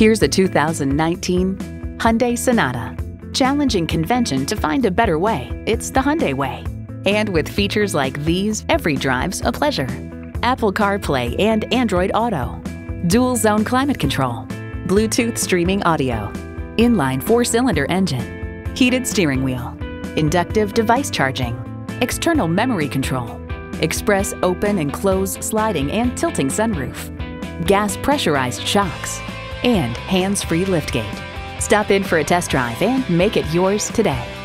Here's a 2019 Hyundai Sonata. Challenging convention to find a better way, it's the Hyundai way. And with features like these, every drive's a pleasure. Apple CarPlay and Android Auto, dual zone climate control, Bluetooth streaming audio, inline four cylinder engine, heated steering wheel, inductive device charging, external memory control, express open and close sliding and tilting sunroof, gas pressurized shocks, and hands free liftgate. Stop in for a test drive and make it yours today.